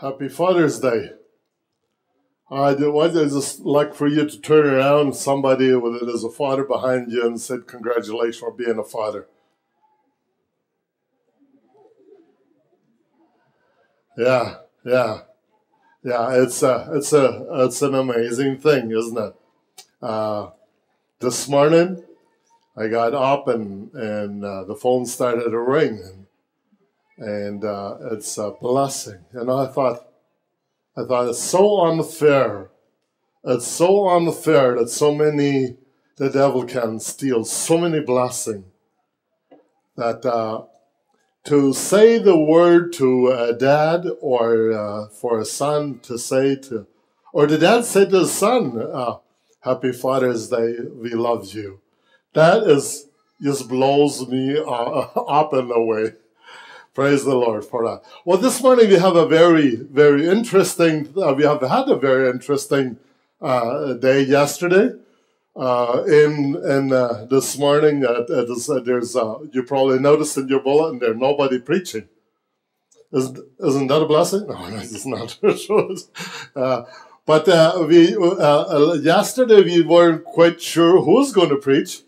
Happy Father's Day. I do what is just like for you to turn around somebody with it as a father behind you and said congratulations for being a father. Yeah, yeah, yeah. It's a, it's a, it's an amazing thing, isn't it? Uh, this morning, I got up and and uh, the phone started to ring, and, and uh, it's a blessing. And I thought, I thought it's so unfair. It's so unfair that so many the devil can steal so many blessings that uh, to say the word to a dad or uh, for a son to say to, or the dad say to the son, uh, Happy Father's Day, we love you. That is just blows me uh, up in a way. Praise the Lord for that. Well, this morning we have a very, very interesting, uh, we have had a very interesting uh, day yesterday. Uh, in in uh, this morning, uh, there's, there's you probably noticed in your bulletin there nobody preaching. Isn't, isn't that a blessing? No, it's not. but we yesterday we weren't quite sure who's going to preach,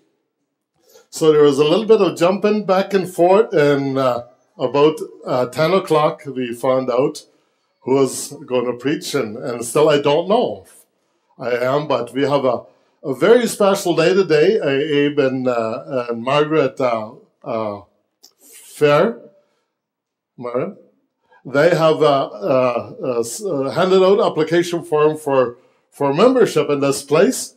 so there was a little bit of jumping back and forth, and about ten o'clock we found out who was going to preach, and, and still I don't know. I am, but we have a a very special day today. Uh, Abe and, uh, and Margaret uh, uh Fair, Margaret, they have uh, uh, handed out application form for for membership in this place,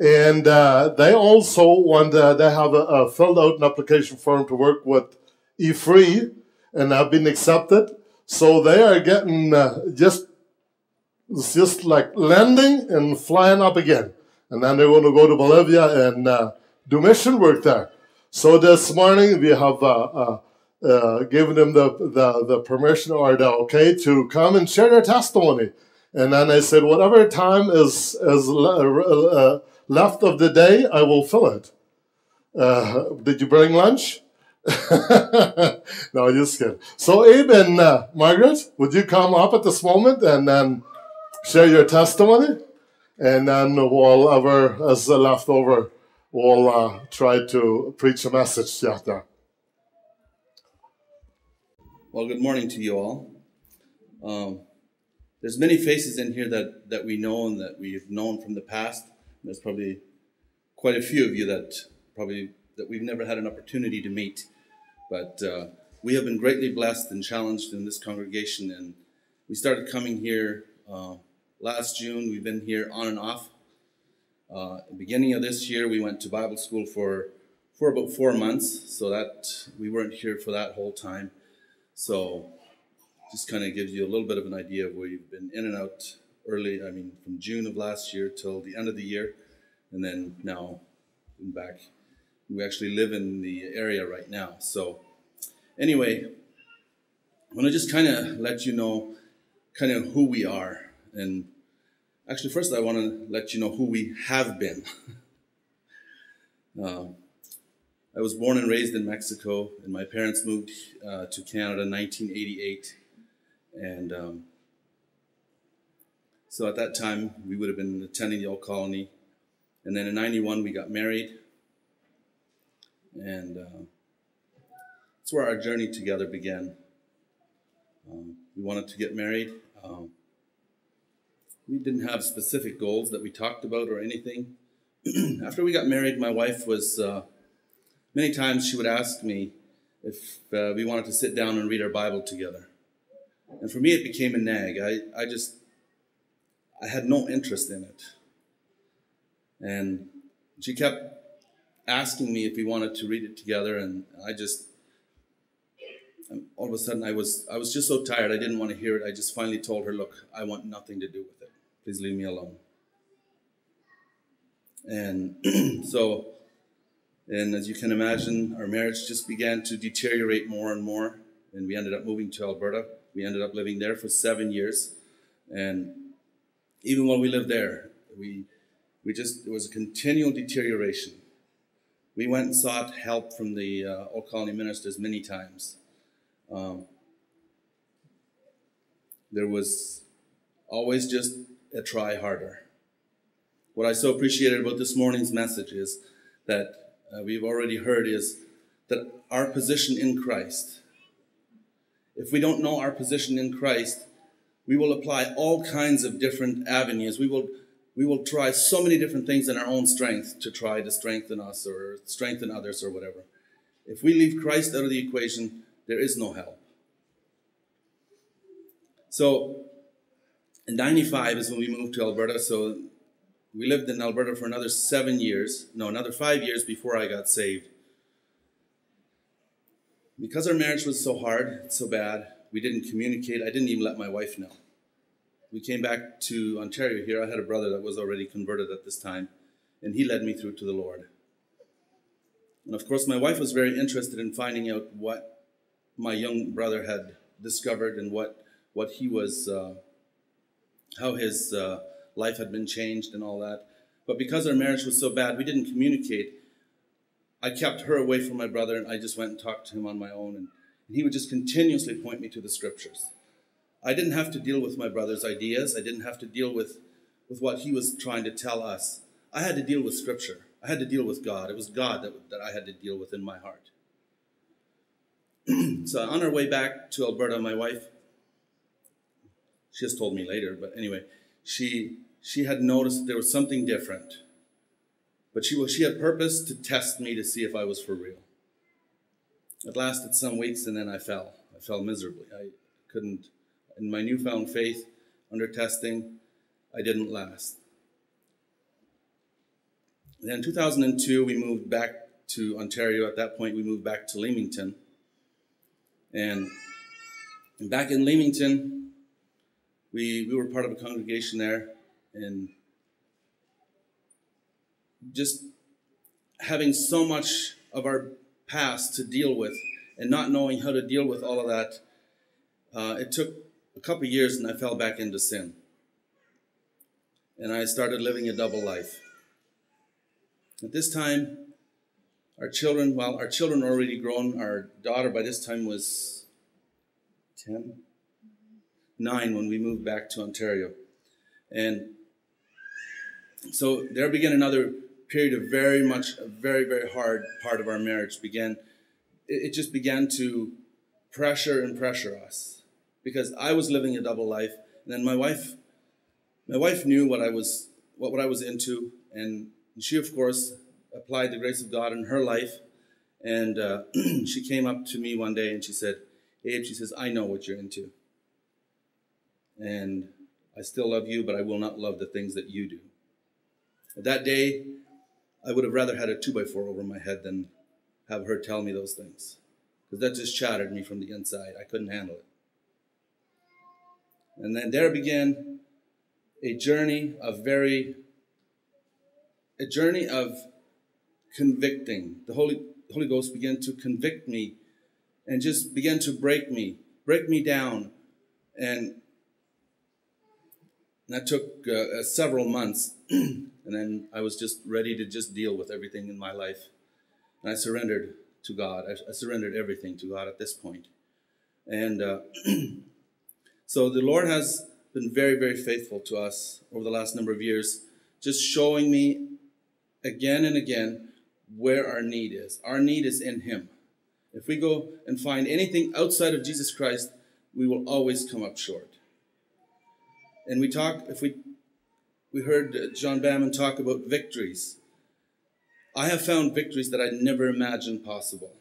and they also want they have filled out an application form to work with E3, and have been accepted. So they are getting just just like landing and flying up again and then they're going to go to Bolivia and uh, do mission work there. So this morning we have uh, uh, uh, given them the, the, the permission or the okay to come and share their testimony. And then I said, whatever time is, is uh, left of the day, I will fill it. Uh, did you bring lunch? no, just kidding. So, Abe and uh, Margaret, would you come up at this moment and then share your testimony? and then whatever is left over, we'll uh, try to preach a message there. Well, good morning to you all. Um, there's many faces in here that, that we know and that we've known from the past. There's probably quite a few of you that probably that we've never had an opportunity to meet, but uh, we have been greatly blessed and challenged in this congregation. And we started coming here uh, last June. We've been here on and off. Uh, beginning of this year, we went to Bible school for for about four months, so that we weren't here for that whole time. So, just kind of gives you a little bit of an idea of where you've been in and out early. I mean, from June of last year till the end of the year, and then now back. We actually live in the area right now. So, anyway, I want to just kind of let you know kind of who we are and actually, first, I want to let you know who we have been. uh, I was born and raised in Mexico, and my parents moved uh, to Canada in 1988. And um, so at that time, we would have been attending the old colony. And then in 91, we got married. And uh, that's where our journey together began. Um, we wanted to get married. Um, we didn't have specific goals that we talked about or anything. After we got married, my wife was, uh, many times she would ask me if uh, we wanted to sit down and read our Bible together. And for me, it became a nag. I, I just, I had no interest in it. And she kept asking me if we wanted to read it together, and I just, um, all of a sudden, I was, I was just so tired. I didn't want to hear it. I just finally told her, "Look, I want nothing to do with it." Please leave me alone. And so, and as you can imagine, our marriage just began to deteriorate more and more. And we ended up moving to Alberta. We ended up living there for seven years. And even while we lived there, we, we just, it was a continual deterioration. We went and sought help from the uh, Old Colony ministers many times. Um, there was always just a try harder. What I so appreciated about this morning's message is that uh, we've already heard is that our position in Christ, if we don't know our position in Christ, we will apply all kinds of different avenues. We will we will try so many different things in our own strength to try to strengthen us or strengthen others or whatever. If we leave Christ out of the equation, there is no help. So, in 95 is when we moved to Alberta. So, we lived in Alberta for another seven years, no, another five years before I got saved. Because our marriage was so hard, so bad, we didn't communicate. I didn't even let my wife know we came back to Ontario here. I had a brother that was already converted at this time, and he led me through to the Lord. And of course, my wife was very interested in finding out what my young brother had discovered and what what he was, uh, how his uh, life had been changed and all that. But because our marriage was so bad, we didn't communicate. I kept her away from my brother, and I just went and talked to him on my own, and, and he would just continuously point me to the scriptures. I didn't have to deal with my brother's ideas. I didn't have to deal with, with what he was trying to tell us. I had to deal with Scripture. I had to deal with God. It was God that, that I had to deal with in my heart. so on our way back to Alberta, my wife, she just told me later, but anyway, she she had noticed that there was something different. But she was she had purpose to test me to see if I was for real. It lasted some weeks and then I fell. I fell miserably. I couldn't in my newfound faith under testing, I didn't last. Then in 2002, we moved back to Ontario. At that point, we moved back to Leamington. And, and back in Leamington, we, we were part of a congregation there. And just having so much of our past to deal with and not knowing how to deal with all of that, uh, it took a couple years and I fell back into sin. And I started living a double life. At this time, our children, well, our children already grown. Our daughter by this time was 10, 9 when we moved back to Ontario. And so there began another period of very much, a very, very hard part of our marriage began. It just began to pressure and pressure us because I was living a double life, and then my wife, my wife knew what I was, what, what I was into, and she, of course, applied the grace of God in her life. And uh, she came up to me one day and she said, Abe, she says, I know what you're into. And I still love you, but I will not love the things that you do. That day, I would have rather had a two by four over my head than have her tell me those things. Because that just shattered me from the inside. I couldn't handle it. And then there began a journey of very, a journey of convicting. The Holy, Holy Ghost began to convict me and just began to break me, break me down. And that took uh, uh, several months. and then I was just ready to just deal with everything in my life. And I surrendered to God. I, I surrendered everything to God at this point. And uh, So the Lord has been very, very faithful to us over the last number of years, just showing me again and again where our need is. Our need is in Him. If we go and find anything outside of Jesus Christ, we will always come up short. And we talk, if we, we heard John Bamman talk about victories. I have found victories that I never imagined possible.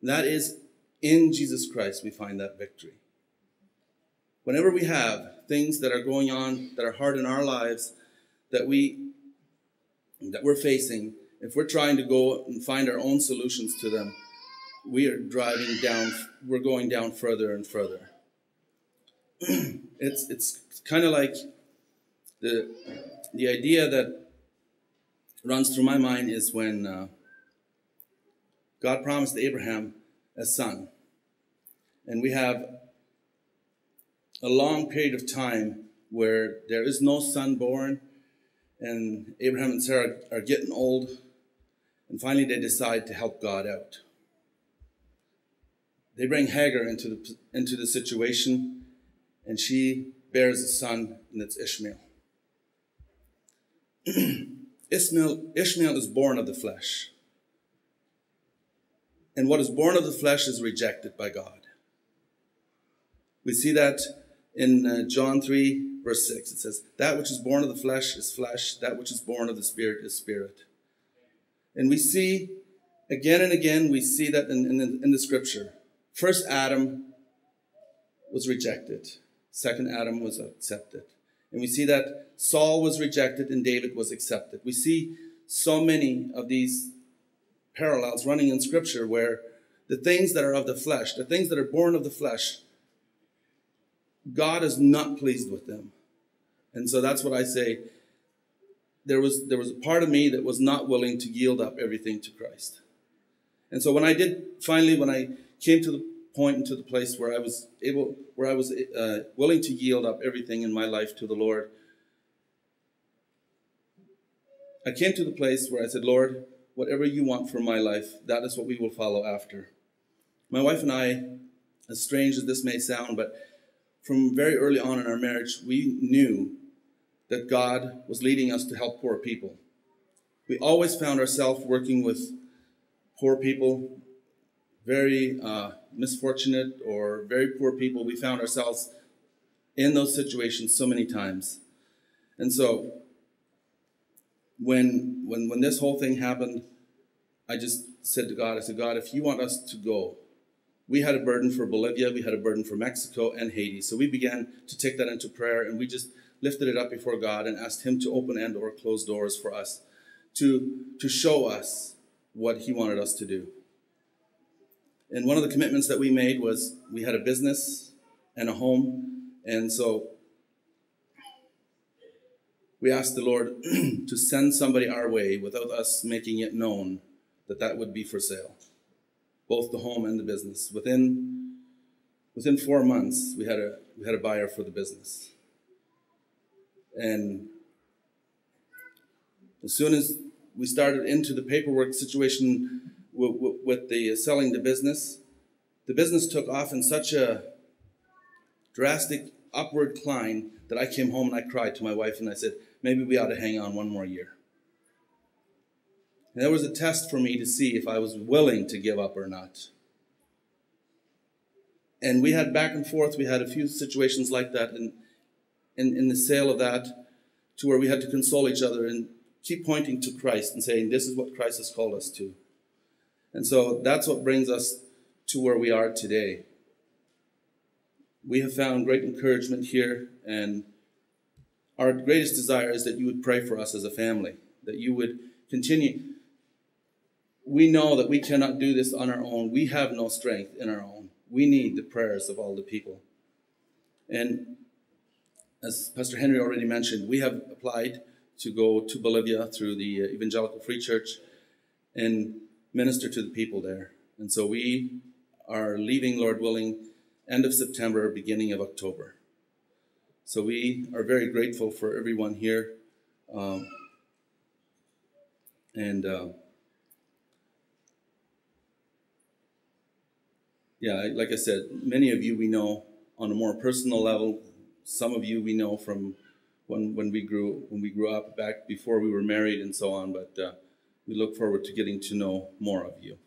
That is in Jesus Christ, we find that victory whenever we have things that are going on that are hard in our lives that we that we're facing if we're trying to go and find our own solutions to them we are driving down we're going down further and further. It's it's kind of like the the idea that runs through my mind is when uh, God promised Abraham a son. And we have a long period of time where there is no son born, and Abraham and Sarah are getting old, and finally they decide to help God out. They bring Hagar into the, into the situation, and she bears a son, and it's Ishmael. Ishmael, Ishmael is born of the flesh. And what is born of the flesh is rejected by God. We see that in uh, John 3, verse 6. It says, That which is born of the flesh is flesh, that which is born of the spirit is spirit. And we see again and again, we see that in, in, in the scripture. First Adam was rejected, second Adam was accepted. And we see that Saul was rejected and David was accepted. We see so many of these parallels running in scripture where the things that are of the flesh, the things that are born of the flesh, God is not pleased with them. And so that's what I say. There was, there was a part of me that was not willing to yield up everything to Christ. And so when I did finally, when I came to the point and to the place where I was able, where I was uh, willing to yield up everything in my life to the Lord, I came to the place where I said, Lord, whatever you want for my life, that is what we will follow after. My wife and I, as strange as this may sound, but from very early on in our marriage, we knew that God was leading us to help poor people. We always found ourselves working with poor people, very uh, misfortunate or very poor people. We found ourselves in those situations so many times. And so when when when this whole thing happened, I just said to God, I said, God, if you want us to go, we had a burden for Bolivia, we had a burden for Mexico and Haiti. So we began to take that into prayer and we just lifted it up before God and asked him to open and or close doors for us, to, to show us what he wanted us to do. And one of the commitments that we made was we had a business and a home. And so we asked the Lord to send somebody our way without us making it known that that would be for sale, both the home and the business. Within within four months, we had a we had a buyer for the business, and as soon as we started into the paperwork situation with, the uh, selling the business, the business took off in such a drastic upward climb that I came home and I cried to my wife and I said, maybe we ought to hang on one more year. And there was a test for me to see if I was willing to give up or not. And we had back and forth, we had a few situations like that in, in, in the sale of that to where we had to console each other and keep pointing to Christ and saying, This is what Christ has called us to. And so that's what brings us to where we are today. We have found great encouragement here, and our greatest desire is that you would pray for us as a family, that you would continue. We know that we cannot do this on our own. We have no strength in our own. We need the prayers of all the people. And as Pastor Henry already mentioned, we have applied to go to Bolivia through the uh, Evangelical Free Church and minister to the people there. And so we are leaving, Lord willing, end of September, beginning of October. So we are very grateful for everyone here. Um, and uh, yeah, like I said, many of you we know on a more personal level. Some of you we know from when when we grew when we grew up back before we were married and so on. But uh, we look forward to getting to know more of you.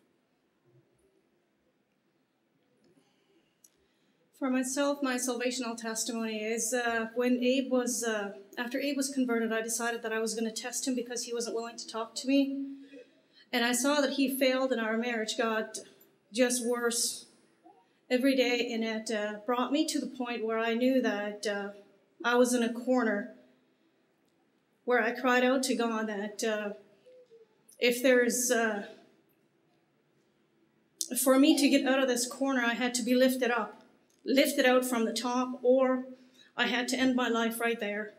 For myself, my salvational testimony is uh, when Abe was, uh, after Abe was converted, I decided that I was going to test him because he wasn't willing to talk to me. And I saw that he failed and our marriage got just worse every day. And it uh, brought me to the point where I knew that uh, I was in a corner where I cried out to God that uh, if there's, uh, for me to get out of this corner, I had to be lifted up lifted out from the top, or I had to end my life right there.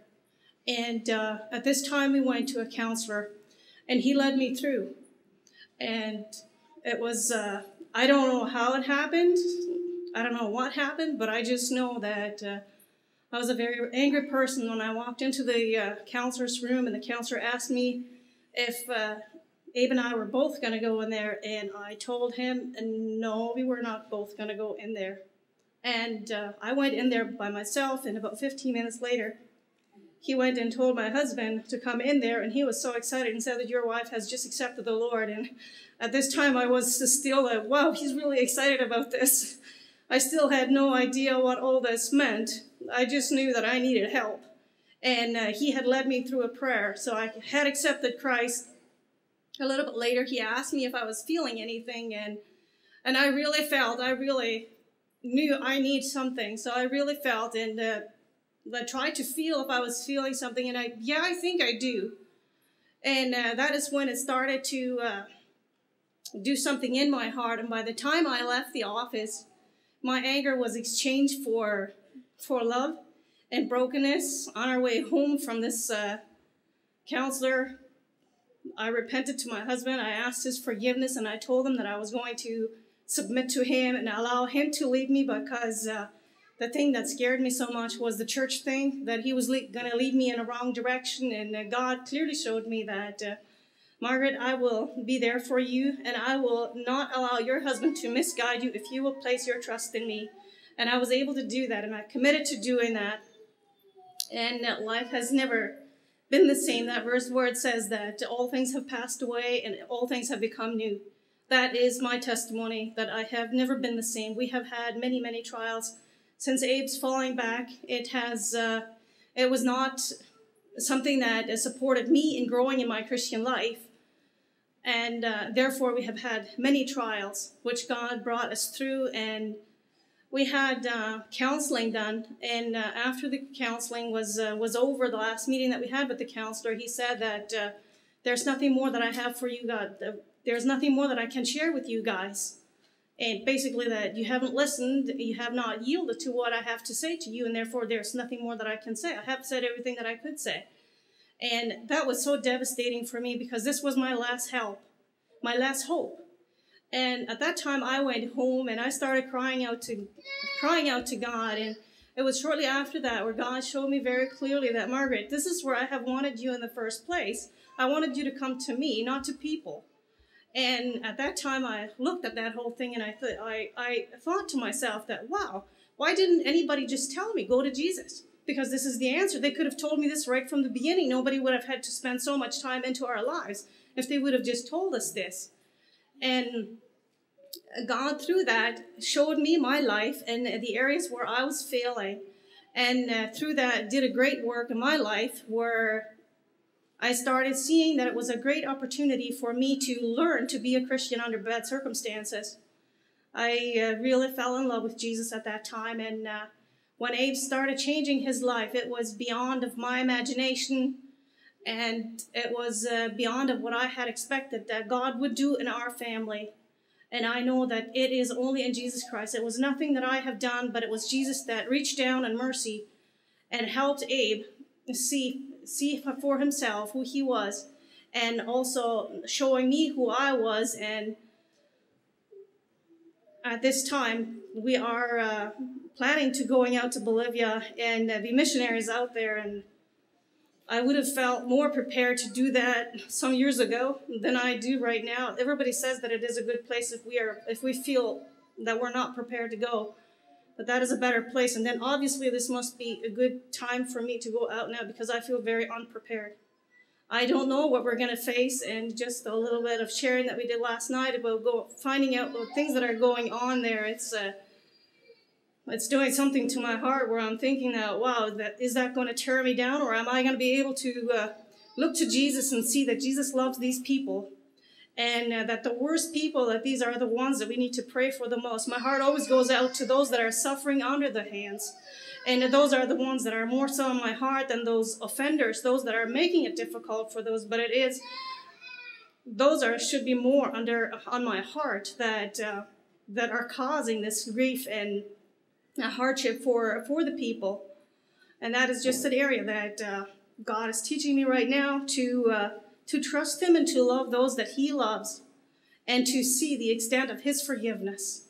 And uh, at this time, we went to a counselor, and he led me through. And it was, uh, I don't know how it happened. I don't know what happened, but I just know that uh, I was a very angry person when I walked into the uh, counselor's room, and the counselor asked me if uh, Abe and I were both going to go in there, and I told him, no, we were not both going to go in there. And uh, I went in there by myself, and about 15 minutes later, he went and told my husband to come in there, and he was so excited and said that your wife has just accepted the Lord. And at this time, I was still like, wow, he's really excited about this. I still had no idea what all this meant. I just knew that I needed help. And uh, he had led me through a prayer. So I had accepted Christ. A little bit later, he asked me if I was feeling anything, and and I really felt, I really knew I need something. So I really felt, and uh, I tried to feel if I was feeling something, and I, yeah, I think I do. And uh, that is when it started to uh, do something in my heart. And by the time I left the office, my anger was exchanged for for love and brokenness. On our way home from this uh, counselor, I repented to my husband. I asked his forgiveness, and I told him that I was going to submit to him and allow him to lead me because uh, the thing that scared me so much was the church thing that he was going to lead me in a wrong direction and uh, god clearly showed me that uh, margaret i will be there for you and i will not allow your husband to misguide you if you will place your trust in me and i was able to do that and i committed to doing that and life has never been the same that verse where it says that all things have passed away and all things have become new that is my testimony that I have never been the same. We have had many, many trials since Abe's falling back. It has, uh, it was not something that supported me in growing in my Christian life. And uh, therefore, we have had many trials, which God brought us through. And we had uh, counseling done. And uh, after the counseling was uh, was over, the last meeting that we had with the counselor, he said that uh, there's nothing more that I have for you, God there's nothing more that I can share with you guys. And basically, that you haven't listened, you have not yielded to what I have to say to you, and therefore there's nothing more that I can say. I have said everything that I could say. And that was so devastating for me because this was my last help, my last hope. And at that time, I went home and I started crying out to, crying out to God. And it was shortly after that where God showed me very clearly that Margaret, this is where I have wanted you in the first place. I wanted you to come to me, not to people. And at that time, I looked at that whole thing and I thought, I, I thought to myself that, wow, why didn't anybody just tell me, go to Jesus? Because this is the answer. They could have told me this right from the beginning. Nobody would have had to spend so much time into our lives if they would have just told us this. And God, through that, showed me my life and the areas where I was failing. And uh, through that, did a great work in my life where I started seeing that it was a great opportunity for me to learn to be a Christian under bad circumstances. I uh, really fell in love with Jesus at that time, and uh, when Abe started changing his life, it was beyond of my imagination, and it was uh, beyond of what I had expected that God would do in our family. And I know that it is only in Jesus Christ. It was nothing that I have done, but it was Jesus that reached down in mercy and helped Abe see see for himself who he was and also showing me who I was. And at this time, we are uh, planning to going out to Bolivia and uh, be missionaries out there. And I would have felt more prepared to do that some years ago than I do right now. Everybody says that it is a good place if we are if we feel that we're not prepared to go but that is a better place. And then obviously, this must be a good time for me to go out now because I feel very unprepared. I don't know what we're going to face, and just a little bit of sharing that we did last night about go, finding out the things that are going on there. It's uh, it's doing something to my heart where I'm thinking that, wow, that is that going to tear me down, or am I going to be able to uh, look to Jesus and see that Jesus loves these people and uh, that the worst people that these are the ones that we need to pray for the most. My heart always goes out to those that are suffering under the hands and those are the ones that are more so in my heart than those offenders those that are making it difficult for those but it is those are should be more under on my heart that uh, that are causing this grief and hardship for for the people and that is just an area that uh, god is teaching me right now to uh, to trust Him and to love those that He loves, and to see the extent of His forgiveness.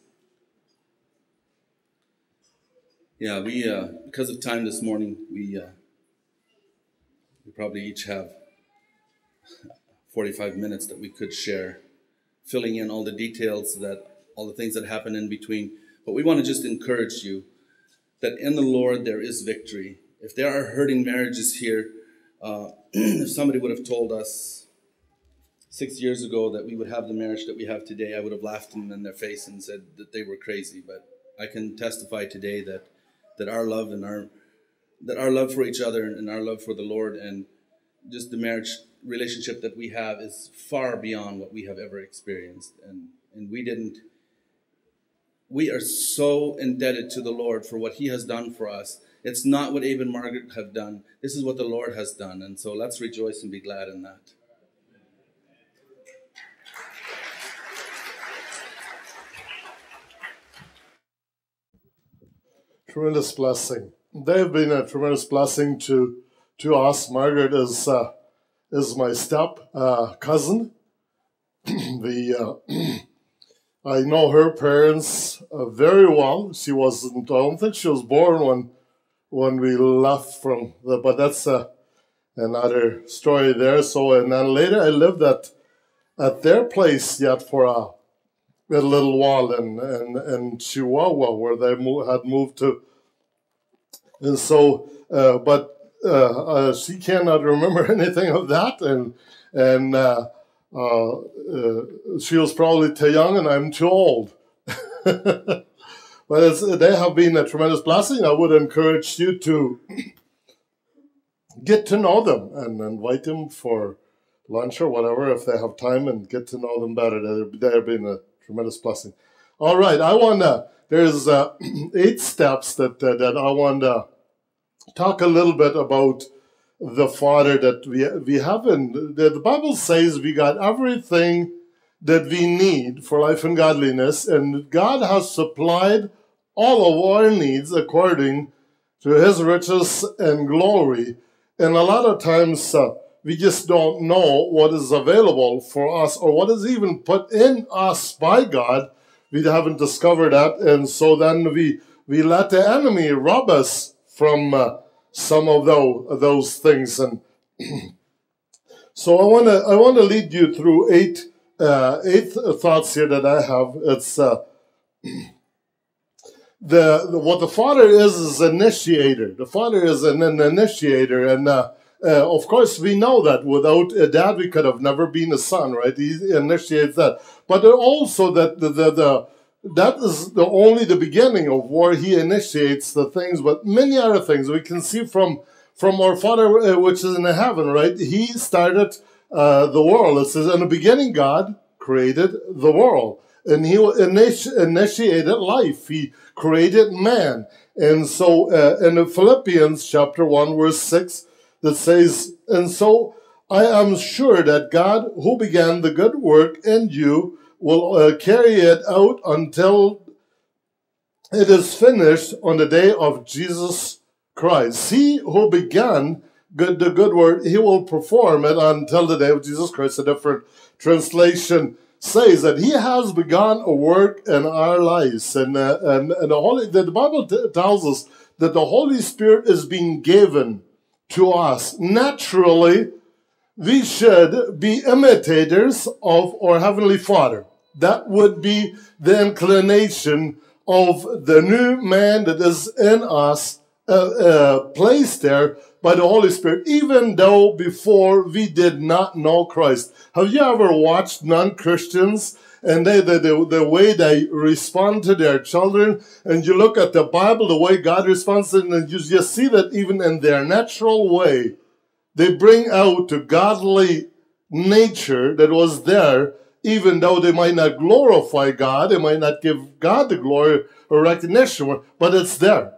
Yeah, we uh, because of time this morning, we uh, we probably each have 45 minutes that we could share, filling in all the details that all the things that happen in between. But we want to just encourage you that in the Lord there is victory. If there are hurting marriages here, uh, if somebody would have told us six years ago that we would have the marriage that we have today, I would have laughed them in their face and said that they were crazy. But I can testify today that that our love and our that our love for each other and our love for the Lord and just the marriage relationship that we have is far beyond what we have ever experienced. And and we didn't we are so indebted to the Lord for what He has done for us. It's not what Abe and Margaret have done. This is what the Lord has done. And so let's rejoice and be glad in that. Tremendous blessing. They've been a tremendous blessing to to us. Margaret is uh, is my step uh, cousin. the uh, I know her parents uh, very well. She wasn't. I don't think she was born when when we left from the. But that's uh, another story there. So and then later I lived at at their place yet for a, a little while in, in in Chihuahua where they mo- had moved to. And so, uh, but uh, uh, she cannot remember anything of that, and and. Uh, uh, she was probably too young and I'm too old. but they have been a tremendous blessing. I would encourage you to get to know them and invite them for lunch or whatever if they have time and get to know them better. They have been a tremendous blessing. All right, I want to, there's uh, eight steps that, uh, that I want to talk a little bit about the Father that we we haven't. The, the Bible says we got everything that we need for life and godliness, and God has supplied all of our needs according to His riches and glory. And a lot of times uh, we just don't know what is available for us or what is even put in us by God. We haven't discovered that, and so then we we let the enemy rob us from. Uh, some of those, those things. And so I want to I want to lead you through eight uh, eight thoughts here that I have. It's uh, the, the, what the Father is is initiator. The Father is an, an initiator, and uh, uh, of course we know that without a dad we could have never been a son, right? He initiates that, but also that the the, the that is the only the beginning of where he initiates the things, but many other things we can see from from our Father uh, which is in heaven, right? He started uh, the world. It says, "In the beginning, God created the world, and He initi- initiated life. He created man." And so, uh, in Philippians chapter one, verse six, that says, "And so I am sure that God, who began the good work in you." Will uh, carry it out until it is finished on the day of Jesus Christ. He who began good, the good work, he will perform it until the day of Jesus Christ. A different translation says that he has begun a work in our lives. And, uh, and, and the, Holy, the Bible t- tells us that the Holy Spirit is being given to us naturally. We should be imitators of our Heavenly Father. That would be the inclination of the new man that is in us, uh, uh, placed there by the Holy Spirit, even though before we did not know Christ. Have you ever watched non Christians? and they, the, the, the way they respond to their children, and you look at the Bible, the way God responds, and you just see that even in their natural way, they bring out the godly nature that was there even though they might not glorify God, they might not give God the glory or recognition, but it's there.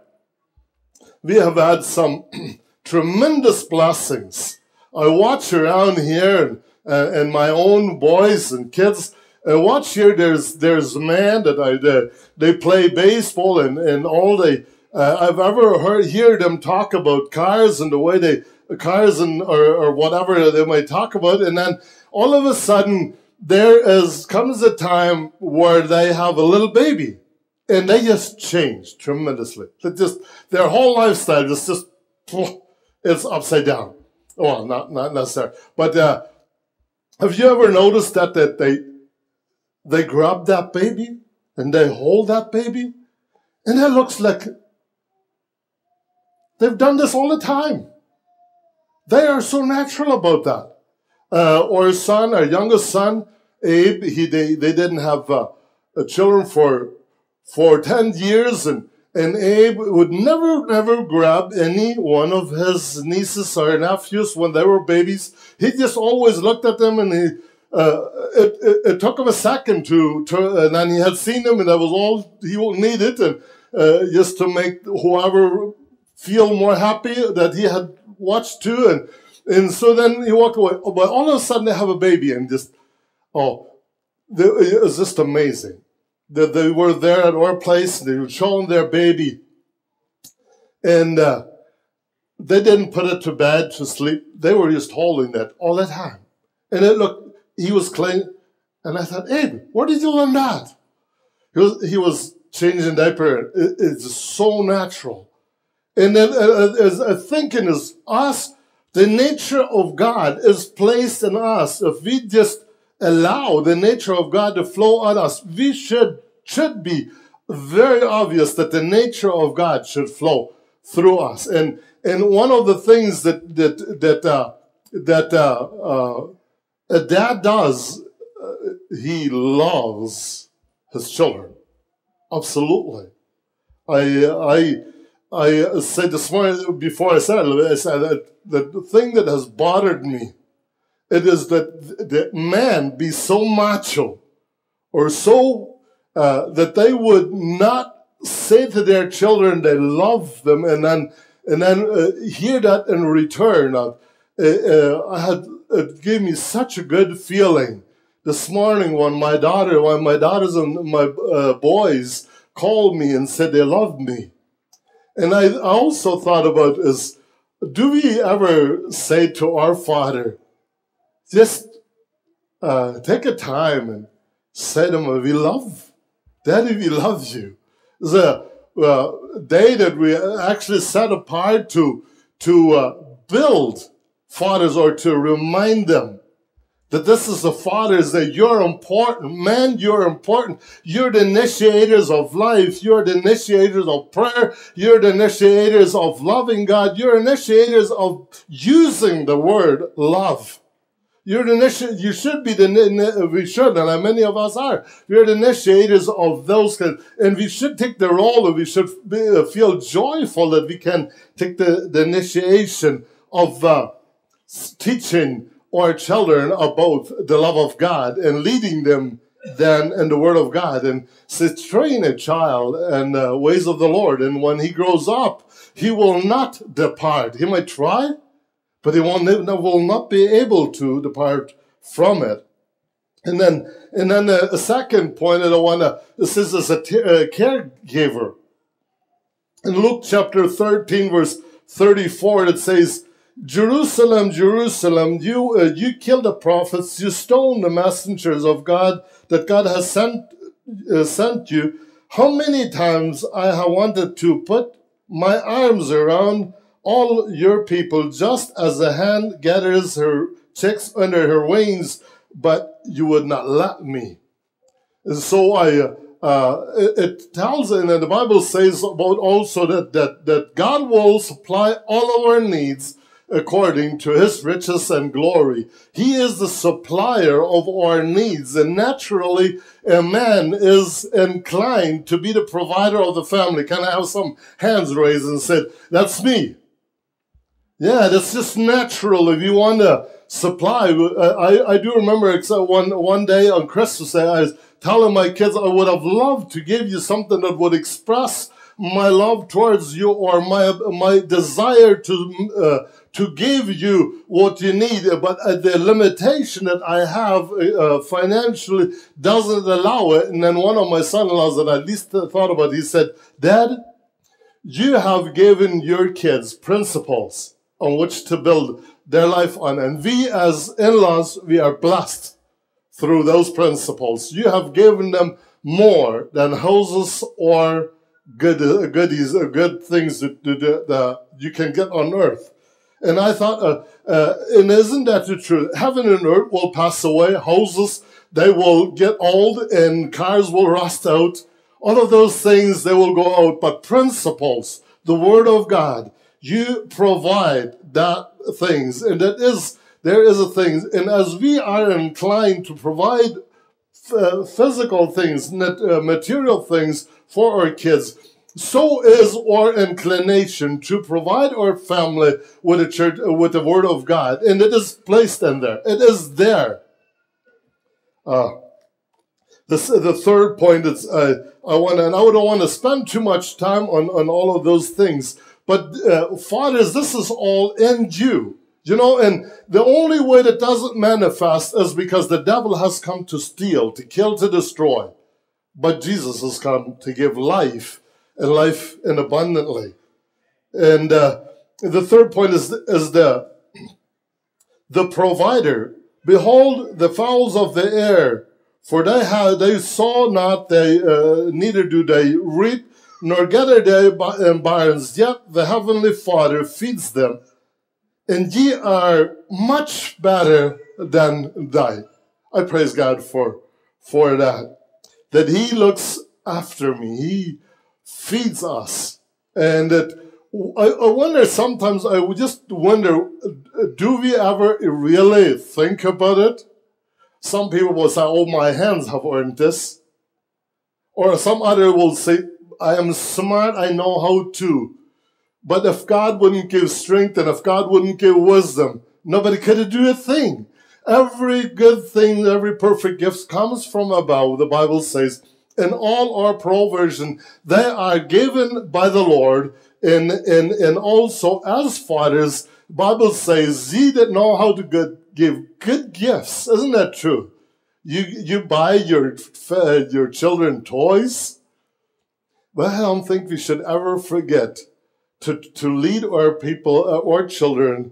We have had some tremendous blessings. I watch around here and, uh, and my own boys and kids. And watch here, there's there's a man that I they, they play baseball and, and all they uh, I've ever heard hear them talk about cars and the way they cars and or, or whatever they might talk about, and then all of a sudden there is comes a time where they have a little baby and they just change tremendously. It just their whole lifestyle is just it's upside down. Well, not not necessarily, but uh, have you ever noticed that that they they grab that baby and they hold that baby, and it looks like They've done this all the time. They are so natural about that. Uh, our son, our youngest son, Abe, he they, they didn't have uh, children for for ten years, and and Abe would never never grab any one of his nieces or nephews when they were babies. He just always looked at them, and he uh, it, it, it, took him a second to, to and then he had seen them, and that was all he needed, and uh, just to make whoever feel more happy that he had watched too, and and so then he walked away. But all of a sudden, they have a baby, and just oh, it was just amazing that they were there at our place. They were showing their baby, and uh, they didn't put it to bed to sleep. They were just holding that all the time, and it looked. He was clean, and I thought, Abe, where did you learn that? He was he was changing diaper. It, it's so natural, and then uh, as uh, thinking is us. The nature of God is placed in us. If we just allow the nature of God to flow on us, we should should be very obvious that the nature of God should flow through us. And and one of the things that that that uh, that uh, uh, a dad does, uh, he loves his children. Absolutely. I I I said this morning before I said it, I said that the thing that has bothered me it is that that man be so macho or so uh, that they would not say to their children they love them and then and then uh, hear that in return. Uh, uh, I had it gave me such a good feeling this morning when my daughter, when my daughters and my uh, boys called me and said they loved me, and I also thought about is, do we ever say to our Father, just uh, take a time and say to him, we love Daddy, we love you. The uh, day that we actually set apart to, to uh, build fathers or to remind them that this is the fathers that you're important. Man, you're important. You're the initiators of life. You're the initiators of prayer. You're the initiators of loving God. You're initiators of using the word love. You're the initi- you should be the, we should, and many of us are. We're the initiators of those, and we should take the role, and we should be, uh, feel joyful that we can take the, the initiation of uh, teaching our children about the love of God and leading them then in the Word of God. And so train a child in the ways of the Lord, and when he grows up, he will not depart. He might try, but he won't, will not be able to depart from it. And then, and then a, second point that I want to, this is as a, a uh, caregiver. In Luke chapter 13, verse 34, it says, Jerusalem, Jerusalem, you, uh, you kill the prophets, you stone the messengers of God that God has sent, uh, sent you. How many times I have wanted to put my arms around all your people, just as a hen gathers her chicks under her wings, but you would not let me. And so I, uh, it, it, tells, and the Bible says about also that, that, that God will supply all of our needs according to his riches and glory. He is the supplier of our needs, and naturally, a man is inclined to be the provider of the family. Can I have some hands raised and said, That's me? Yeah, that's just natural. If you want to supply, I, I do remember one, one day on Christmas Day, I was telling my kids I would have loved to give you something that would express my love towards you or my, my desire to, uh, to give you what you need, but uh, the limitation that I have uh, financially doesn't allow it. And then one of my son-in-laws that I least thought about, he said, Dad, you have given your kids principles on which to build their life on. And we as in-laws, we are blessed through those principles. You have given them more than houses or good uh, goodies, uh, good things that, that, that, you can get on earth. And I thought, uh, uh, and isn't that the truth? Heaven and earth will pass away. Houses, they will get old and cars will rust out. All of those things, they will go out. But principles, the word of God, you provide that things, and that is there is a thing. And as we are inclined to provide f- physical things, uh, material things for our kids, so is our inclination to provide our family with a church, with the Word of God, and it is placed in there. It is there. Uh, the, the third point is uh, I want, and I don't want to spend too much time on, on all of those things, but uh, fathers, this is all in you. You know, and the only way that doesn't manifest is because the devil has come to steal, to kill, to destroy. But Jesus has come to give life and life and abundantly. And uh, the third point is, is the, the provider. Behold the fowls of the air, for they have they saw not, they uh, neither do they reap, nor gather they in barns, yet the heavenly Father feeds them and ye are much better than they. I praise God for, for that. That He looks after me, He feeds us. And that I, I wonder sometimes, I would just wonder do we ever really think about it? Some people will say, Oh, my hands have earned this. Or some other will say, I am smart, I know how to. But if God wouldn't give strength and if God wouldn't give wisdom, nobody could do a thing. Every good thing, every perfect gift comes from above, the Bible says. In all our provision, they are given by the Lord. And, and, and also, as fathers, Bible says, ye that know how to good, give good gifts. Isn't that true? You, you buy your, your children toys. Well, I don't think we should ever forget to, to lead our people, uh, our children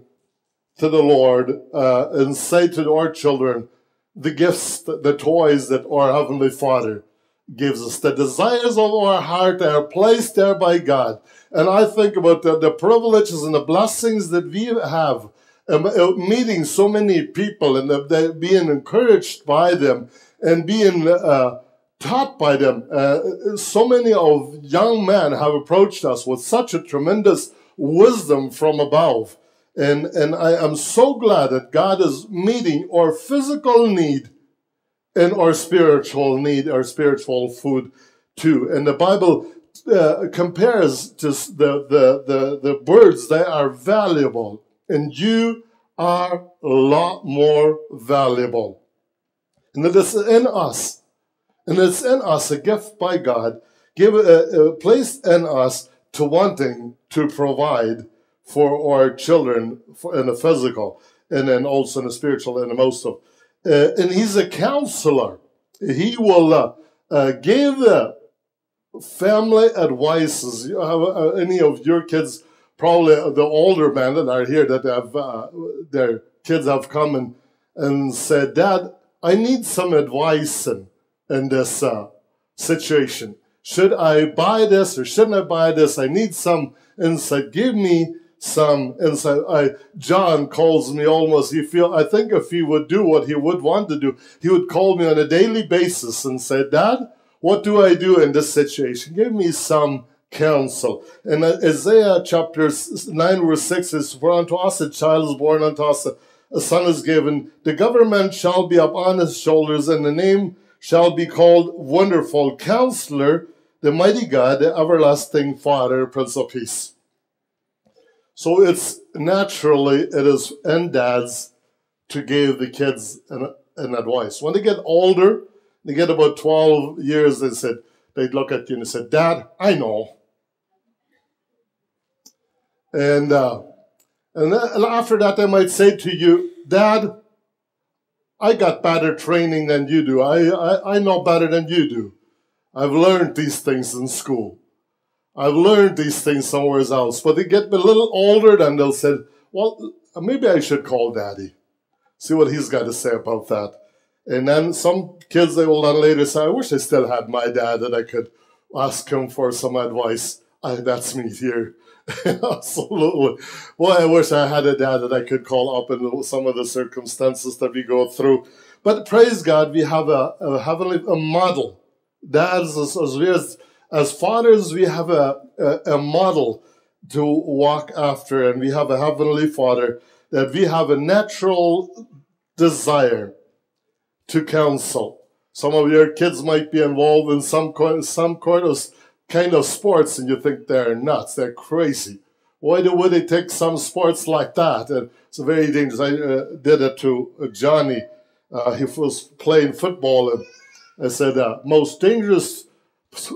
to the Lord uh, and say to our children, the gifts, the toys that our Heavenly Father gives us, the desires of our heart are placed there by God. And I think about the, the privileges and the blessings that we have um, uh, meeting so many people and being encouraged by them and being uh, taught by them. Uh, so many of young men have approached us with such a tremendous wisdom from above. And, and I am so glad that God is meeting our physical need and our spiritual need, our spiritual food too. And the Bible uh, compares to the, the, the, the birds, they are valuable. And you are a lot more valuable. And it is in us and it's in us, a gift by God, give, uh, uh, placed in us to wanting to provide for our children for, in the physical and then also in the spiritual and the most of. Uh, and he's a counselor. He will uh, uh, give family advices. You have, uh, any of your kids, probably the older men that are here that have their kids have come and, and said, Dad, I need some advice and in this uh, situation. Should I buy this or shouldn't I buy this? I need some insight. Give me some insight. I, John calls me almost, he feel, I think if he would do what he would want to do, he would call me on a daily basis and say, Dad, what do I do in this situation? Give me some counsel. In uh, Isaiah chapter 9 verse 6 is, For unto us a child is born, unto us a son is given. The government shall be upon his shoulders, and the name shall be called Wonderful Counselor, the Mighty God, the Everlasting Father, Prince of Peace. So it's naturally, it is in dads to give the kids an, an advice. When they get older, they get about 12 years, they said, they'd look at you and they said, Dad, I know. And, uh, and after that, they might say to you, Dad, I got better training than you do. I, I, I know better than you do. I've learned these things in school. I've learned these things somewhere else. But they get a little older, and they'll say, well, maybe I should call daddy. See what he's got to say about that. And then some kids, they will then later say, I wish I still had my dad that I could ask him for some advice. I, that's me here. Absolutely. Boy, I wish I had a dad that I could call up in some of the circumstances that we go through. But praise God, we have a, a heavenly a model. Dads, as, as, we as, as fathers, we have a, a, a model to walk after, and we have a Heavenly Father that we have a natural desire to counsel. Some of your kids might be involved in some kind, some kind of kind of sports, and you think they're nuts, they're crazy. Why do, would they take some sports like that? And it's very dangerous. I uh, did it to Johnny. Uh, he was playing football, and I said, uh, "Most dangerous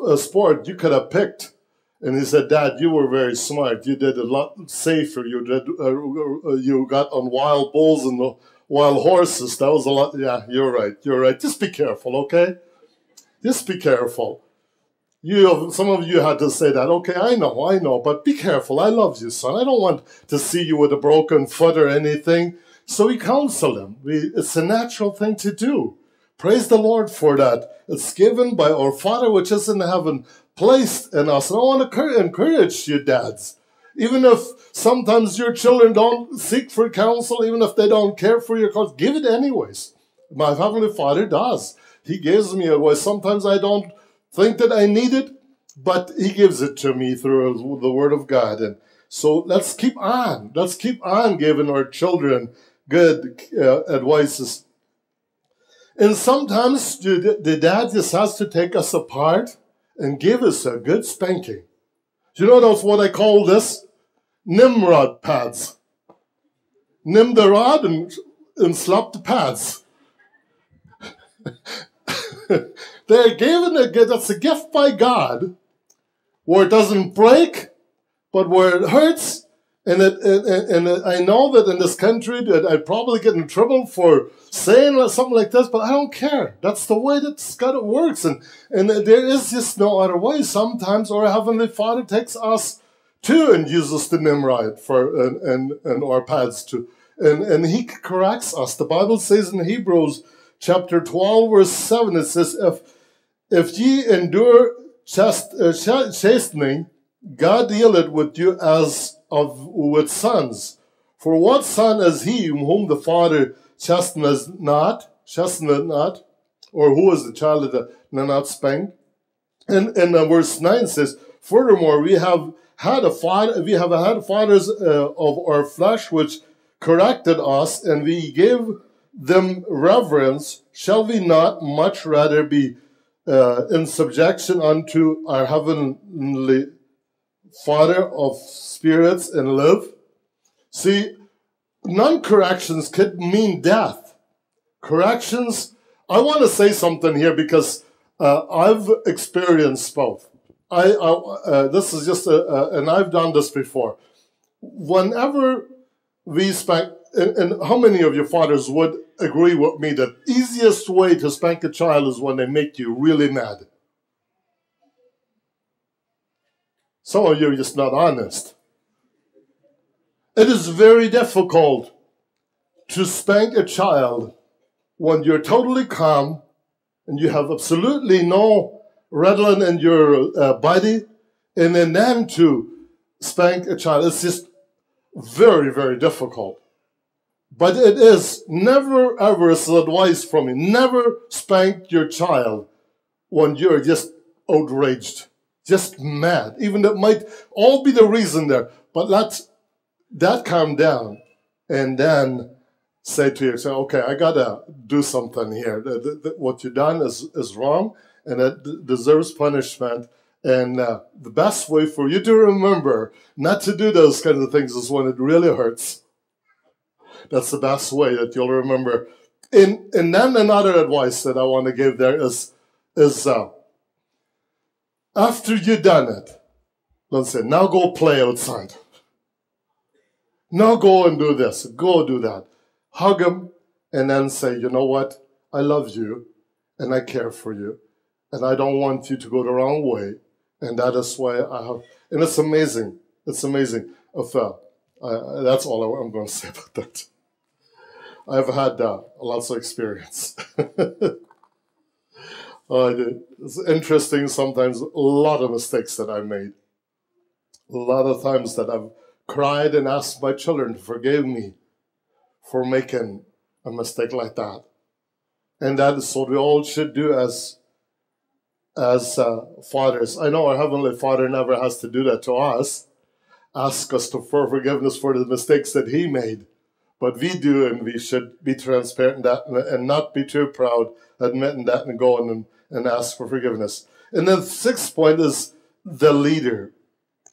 Uh, sport you could have picked." And he said, "Dad, you were very smart. You did a lot safer. You did. Uh, uh you got on wild bulls and uh, wild horses. That was a lot. Yeah, you're right. You're right. Just be careful, okay? Just be careful. You, some of you had to say that. Okay, I know, I know, but be careful. I love you, son. I don't want to see you with a broken foot or anything. So we counsel him. We, it's a natural thing to do. Praise the Lord for that. It's given by our Father which is in heaven, placed in us. And I want to encourage you, dads. Even if sometimes your children don't seek for counsel, even if they don't care for your cause, give it anyways. My Heavenly Father does. He gives me advice. Sometimes I don't think that I need it, but He gives it to me through the Word of God. And so let's keep on. Let's keep on giving our children good uh, advices. And sometimes the, dad just has to take us apart and give us a good spanking. You know that's what I call this? Nimrod pads. Nim the rod and, and slap the pads. They're given a gift, that's a gift by God, where it doesn't break, but where it hurts. And, it, and, and I know that in this country that I'd probably get in trouble for saying something like this, but I don't care. That's the way that God works. And, and there is just no other way. Sometimes our Heavenly Father takes us to and uses the Nimrod for and, and, and our paths to. And, and he corrects us. The Bible says in Hebrews chapter 12, verse 7, it says, If, if ye endure chast, uh, chastening, God dealeth with you as of with sons. For what son is he whom the father chasteneth not, chasteneth not, or who is the child that not spanked? And, and uh, verse 9 says, Furthermore, we have had a father, we have had fathers uh, of our flesh which corrected us, and we gave them reverence. Shall we not much rather be uh, in subjection unto our heavenly Father of spirits and live? See, non corrections could mean death. Corrections, I want to say something here because uh, I've experienced both. I, I uh, this is just a, a, and I've done this before. Whenever we spank, and, and, how many of your fathers would agree with me that easiest way to spank a child is when they make you really mad? Some of you are just not honest. It is very difficult to spank a child when you're totally calm and you have absolutely no rattling in your uh, body, and then, then to spank a child. It's just very, very difficult. But it is never ever, as advice from me, never spank your child when you're just outraged, just mad. Even that might all be the reason there. But let that calm down and then say to yourself, okay, I gotta do something here. The, the, the, what you've done is, is wrong and it deserves punishment. And uh, the best way for you to remember not to do those kinds of things is when it really hurts. That's the best way that you'll remember. And, and then another advice that I want to give there is, is uh, after you've done it, let's say, now go play outside. Now go and do this, go do that. Hug him and then say, you know what? I love you and I care for you and I don't want you to go the wrong way. And that is why I have, and it's amazing. It's amazing. Uh, that's all I'm going to say about that. I've had uh, lots of experience. uh, it's interesting sometimes, a lot of mistakes that I made. A lot of times that I've cried and asked my children to forgive me for making a mistake like that. And that is what we all should do as as uh, fathers. I know our Heavenly Father never has to do that to us, ask us to, for forgiveness for the mistakes that he made. But we do, and we should be transparent that and not be too proud admitting that and going and, and ask for forgiveness. And then the sixth point is the leader.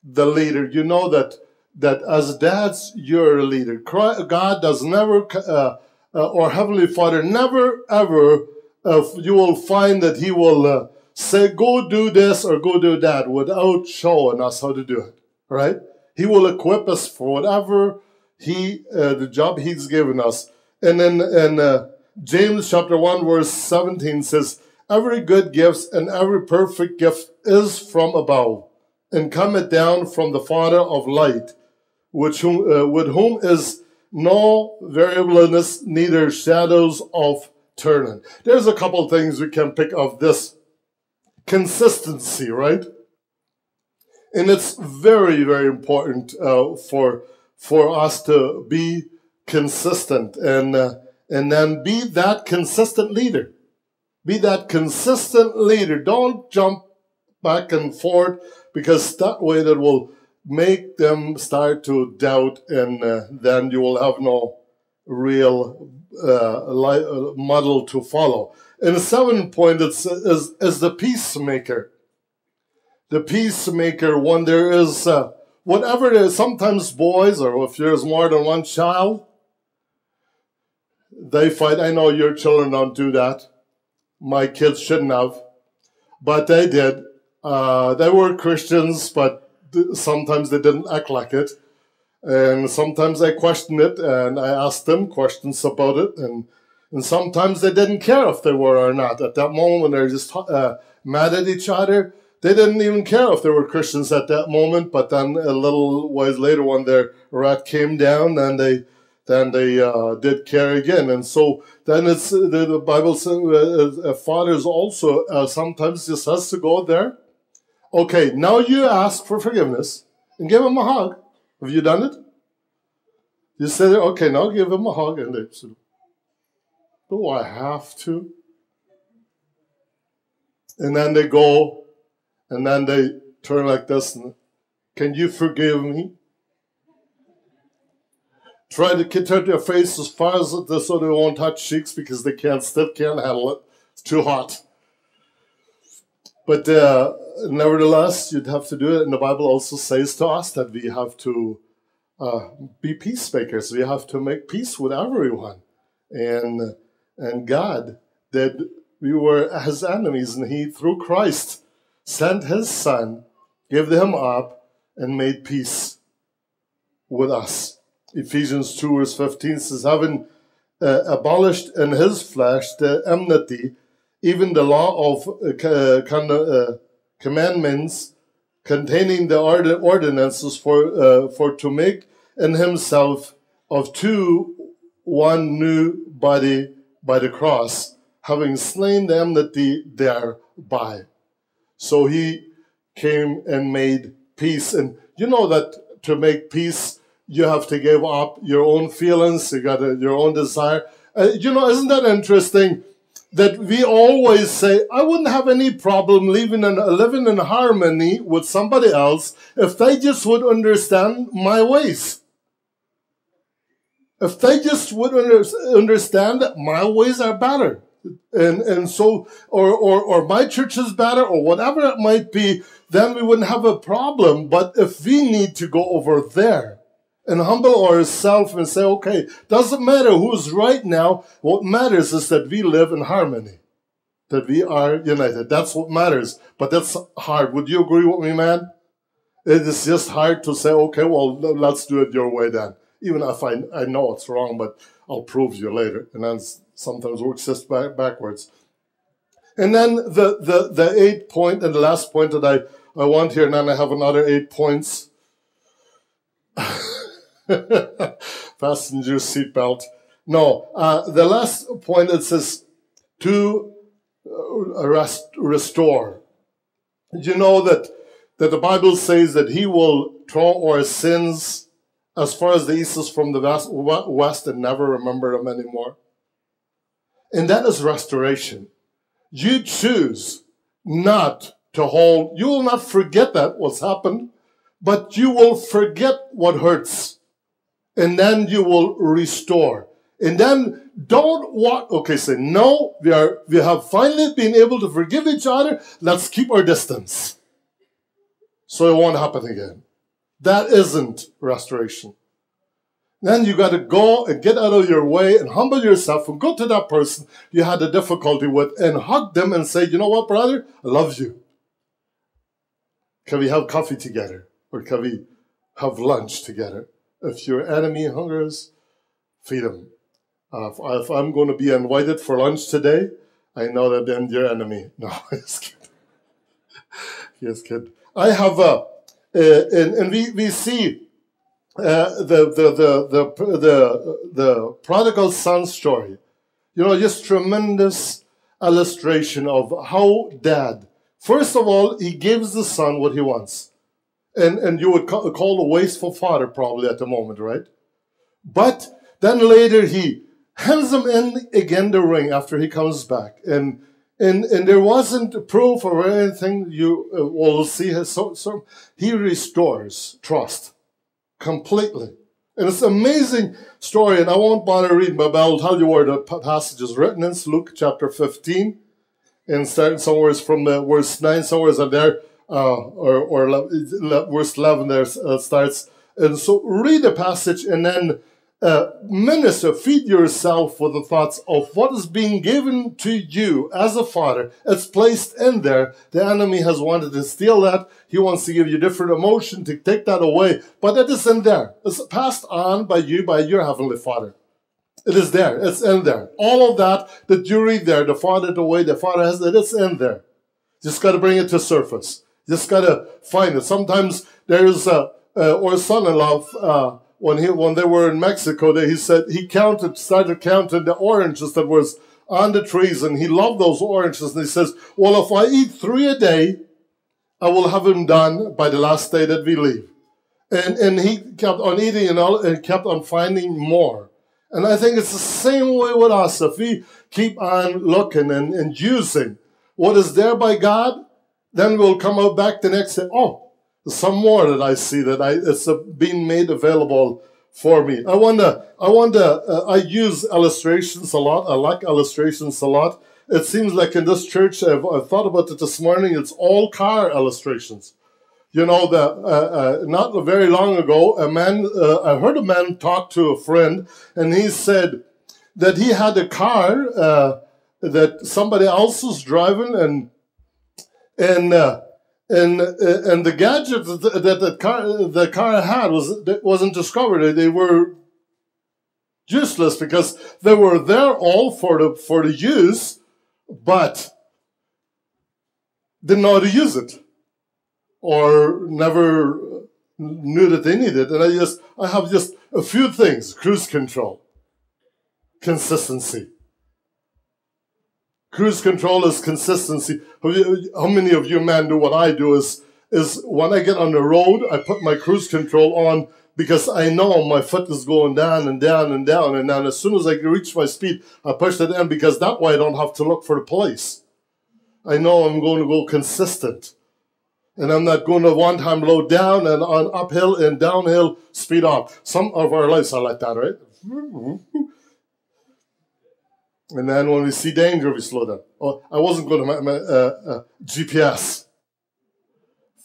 The leader. You know that that as dads, you're a leader. God does never, uh, uh, or Heavenly Father, never ever, uh, you will find that He will uh, say, go do this or go do that without showing us how to do it, right? He will equip us for whatever He, uh, the job He's given us. And then in uh, James chapter 1, verse 17 says, Every good gift and every perfect gift is from above and cometh down from the Father of light which whom, uh, with whom is no variableness, neither shadows of turning. There's a couple things we can pick of this consistency, right? And it's very, very important uh, for for us to be consistent and uh, and then be that consistent leader. Be that consistent leader. Don't jump back and forth because that way that will make them start to doubt, and uh, then you will have no real uh, uh, model to follow. And the seventh point is, is, is the peacemaker. The peacemaker, when there is, uh, whatever it is, sometimes boys, or if there's more than one child, they fight. I know your children don't do that. My kids shouldn't have, but they did. Uh, they were Christians, but sometimes they didn't act like it. And sometimes I questioned it and I asked them questions about it. And, and sometimes they didn't care if they were or not. At that moment, when they're just uh, mad at each other, they didn't even care if they were Christians at that moment. But then a little ways later, when their wrath came down, then they then they uh, did care again. And so then it's the, the Bible says uh, uh fathers also uh, sometimes just has to go there Okay, now you ask for forgiveness and give him a hug. Have you done it? You say, okay, now give him a hug. And they said, do I have to? And then they go, and then they turn like this. And, Can you forgive me? Try to turn their face as far as this so they won't touch cheeks because they can't still can't handle it. It's too hot. But uh, nevertheless, you'd have to do it. And the Bible also says to us that we have to uh, be peacemakers. We have to make peace with everyone. And, and God, that we were his enemies, and he, through Christ, sent his son, gave him up, and made peace with us. Ephesians 2, verse 15 says, Having uh, abolished in his flesh the enmity, even the law of uh, uh, commandments containing the ordinances for, uh, for to make in himself of two one new body by the cross, having slain the enmity thereby. So he came and made peace. And you know that to make peace, you have to give up your own feelings, you got your own desire. Uh, you know, isn't that interesting? that we always say, I wouldn't have any problem living in, living in harmony with somebody else if they just would understand my ways. If they just would under, understand that my ways are better. And, and so, or, or, or my church is better, or whatever it might be, then we wouldn't have a problem. But if we need to go over there, and humble ourselves and say, okay, doesn't matter who's right now. What matters is that we live in harmony, that we are united. That's what matters. But that's hard. Would you agree with me, man? It is just hard to say, okay, well, let's do it your way then. Even if I, I know it's wrong, but I'll prove you later. And then sometimes works just back, backwards. And then the, the, the eight point and the last point that I, I want here, and then I have another eight points. Fasten your seatbelt. No, uh, the last point it says to uh, rest, restore. You know that that the Bible says that He will throw our sins as far as the east is from the west, west and never remember them anymore. And that is restoration. You choose not to hold. You will not forget that what's happened but you will forget what hurts. And then you will restore. And then don't want, okay, say, no, we are, we have finally been able to forgive each other. Let's keep our distance. So it won't happen again. That isn't restoration. Then you got to go and get out of your way and humble yourself and go to that person you had a difficulty with and hug them and say, you know what, brother? I love you. Can we have coffee together? Or can we have lunch together? If your enemy hungers, feed him. Uh, if, if, I'm going to be invited for lunch today, I know that I'm your enemy. No, just kidding. just kidding. I have a, uh, and, and we, we see uh, the, the, the, the, the, the prodigal son story. You know, just tremendous illustration of how dad, first of all, he gives the son what he wants. And, and you would call, call a wasteful father probably at the moment, right? But then later he hands him in again the ring after he comes back. And and and there wasn't proof or anything. You uh, will see his so, so he restores trust completely. And it's an amazing story. And i won't bother reading but i'll tell you where the passage is written. In it's luke chapter 15 and starting somewhere from the verse 9 somewhere there uh, or, or verse 11 there uh, starts and so read the passage and then uh, minister, feed yourself with the thoughts of what is being given to you as a father. It's placed in there. The enemy has wanted to steal that. He wants to give you different emotion to take that away, but it is in there. It's passed on by you, by your heavenly father. It is there. It's in there. All of that that you read there, the father, the way the father has it, it's in there. Just got to bring it to surface. Just got to find it. Sometimes there's a, uh, or son-in-law, uh, when he when they were in Mexico, that he said he counted started counting the oranges that was on the trees, and he loved those oranges. And he says, "Well, if I eat three a day, I will have them done by the last day that we leave." And and he kept on eating and, all, and kept on finding more. And I think it's the same way with us. If we keep on looking and, and using what is there by God, then we'll come out back the next day. Oh, some more that I see that I, it's being made available for me. I wonder, I wonder, uh, I use illustrations a lot. I like illustrations a lot. It seems like in this church, I've, I've thought about it this morning, it's all car illustrations. You know, that uh, uh, not very long ago, a man, uh, I heard a man talk to a friend, and he said that he had a car uh, that somebody else was driving, and and uh, and uh, and the gadget that the car the car had was wasn't discovered. They were useless because they were there all for the for the use, but didn't know how to use it, or never knew that they needed. It. And I just I have just a few things: cruise control, consistency Cruise control is consistency. How many of you men do what I do is, is when I get on the road, I put my cruise control on because I know my foot is going down and down and down. And then as soon as I reach my speed, I push it in because that way I don't have to look for the place. I know I'm going to go consistent. And I'm not going to one time low down and on uphill and downhill speed up. Some of our lives are like that, right? And then when we see danger, we slow down. Oh, I wasn't going to my, my uh, uh, GPS.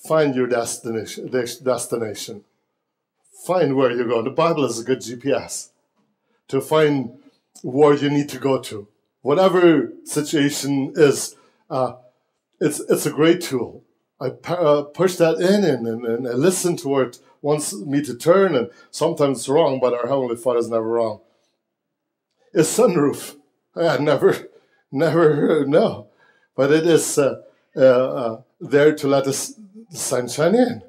Find your destination. Destination. Find where you're going. The Bible is a good GPS to find where you need to go to. Whatever situation is, uh, it's it's a great tool. I uh, push that in and, and, and I listen to where it wants me to turn, and sometimes it's wrong, but our Heavenly Father is never wrong. A sunroof I never, never know. But it is uh, uh, uh, there to let the sunshine in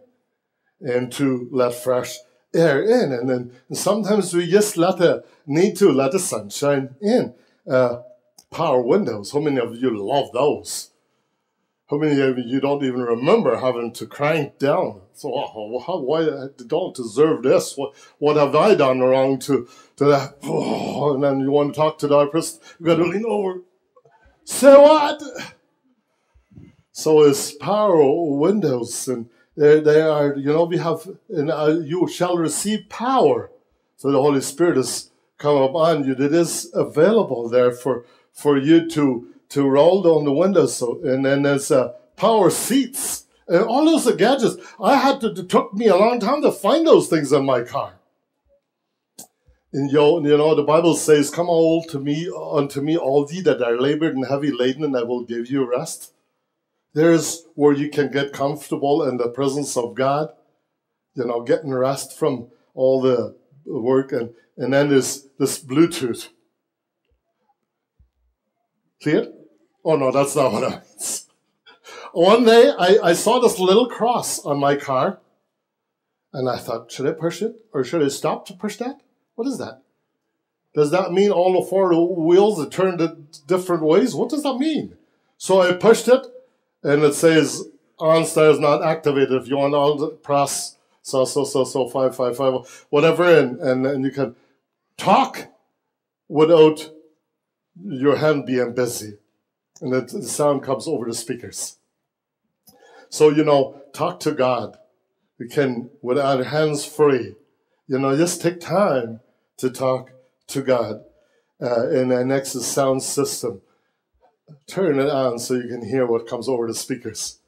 and to let fresh air in. And then sometimes we just let the, need to let the sunshine in. Uh, power windows, how many of you love those? How many of you don't even remember having to crank down? So, oh, how, why I don't deserve this? What, what have I done wrong to to that. Oh, and then you want to talk to the person, you got to lean over. Say what? So it's power windows and They, they are, you know, we have, and uh, you shall receive power. So the Holy Spirit has come upon you. It is available there for, for you to, to roll down the windows. So, and then there's uh, power seats and all those gadgets. I had to, it took me a long time to find those things in my car. And you know, you know, the Bible says, Come all to me, unto me, all ye that are labored and heavy laden, and I will give you rest. There's where you can get comfortable in the presence of God, you know, getting rest from all the work. And, and then there's this Bluetooth. See it? Oh, no, that's not what I mean. One day I, I saw this little cross on my car, and I thought, should I push it or should I stop to push that? What is that? Does that mean all the four wheels are turned different ways? What does that mean? So I pushed it, and it says OnStar is not activated. If you want to press so so so so five five five whatever, and and, and you can talk without your hand being busy, and the, the sound comes over the speakers. So you know, talk to God. We can with our hands free. You know, just take time to talk to God. Uh, in an Nexus sound system, turn it on so you can hear what comes over the speakers.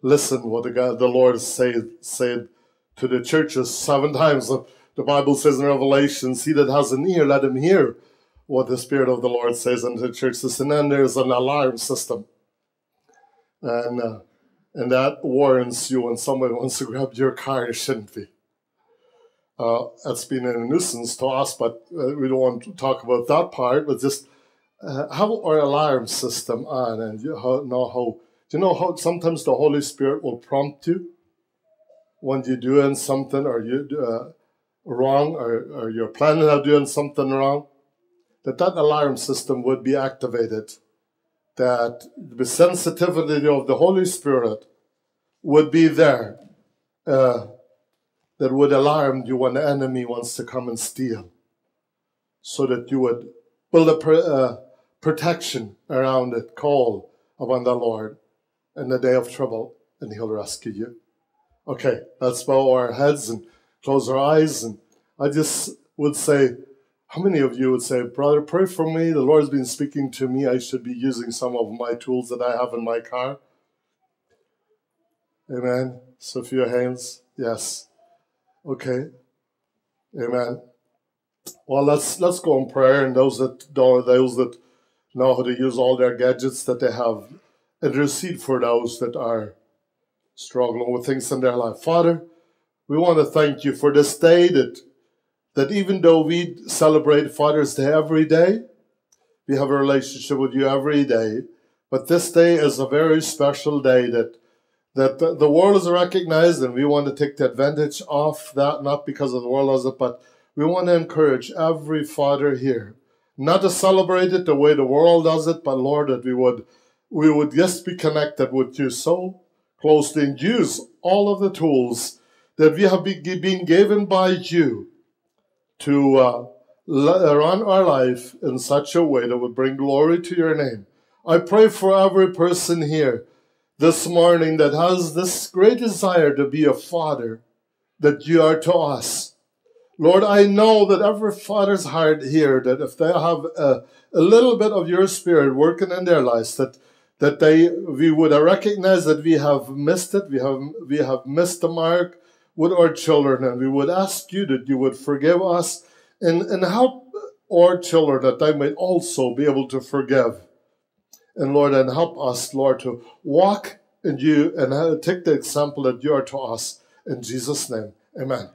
Listen what the God, the Lord said said to the churches seven times. The, the Bible says in Revelation, "See that has an ear, let him hear what the Spirit of the Lord says unto the churches." And then there's an alarm system, and uh, and that warns you when someone wants to grab your car. It shouldn't be. Uh, that's been a nuisance to us, but uh, we don't want to talk about that part. But just uh, have our alarm system on, and you know how. Do you know how sometimes the Holy Spirit will prompt you when you're doing something, or you uh, wrong, or, or you're planning on doing something wrong? That that alarm system would be activated. That the sensitivity of the Holy Spirit would be there. Uh, that would alarm you when the enemy wants to come and steal, so that you would build a pr- uh, protection around it, call upon the Lord in the day of trouble, and He'll rescue you. Okay, let's bow our heads and close our eyes. And I just would say, how many of you would say, Brother, pray for me? The Lord's been speaking to me. I should be using some of my tools that I have in my car. Amen. So, a few hands. Yes. Okay. Amen. Well, let's let's go in prayer, and those that don't, those that know how to use all their gadgets that they have, intercede for those that are struggling with things in their life. Father, we want to thank you for this day that that even though we celebrate Father's Day every day, we have a relationship with you every day. But this day is a very special day that that the, the world is recognized and we want to take the advantage of that, not because of the world does it, but we want to encourage every father here not to celebrate it the way the world does it, but Lord, that we would we would just be connected with you so closely and use all of the tools that we have been given by you to uh, run our life in such a way that would bring glory to your name. I pray for every person here this morning that has this great desire to be a father that you are to us. Lord, I know that every father's heart here, that if they have a, a little bit of your spirit working in their lives, that that they we would recognize that we have missed it, we have we have missed the mark with our children, and we would ask you that you would forgive us and, and help our children that they might also be able to forgive and Lord, and help us, Lord, to walk in you and take the example that you are to us. In Jesus' name, amen.